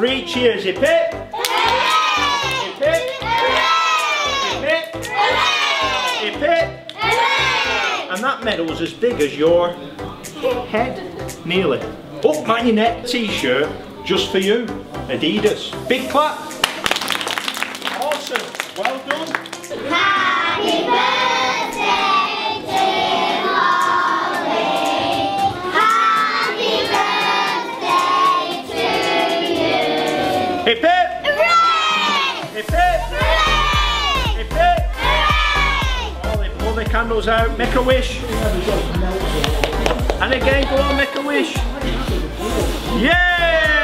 three cheers. Hip hip. Hip hip. Hip hip. Hip hip. And that medal's as big as your head, nearly. Oh, marionette t-shirt, just for you. Adidas. Big clap. Awesome. Well done. Happy birthday Hip hip. Hooray! Hip hip. Hooray! Hip hip. Hooray! Oh, they blow the candles out. Make a wish. And again, go on, make a wish. Yay!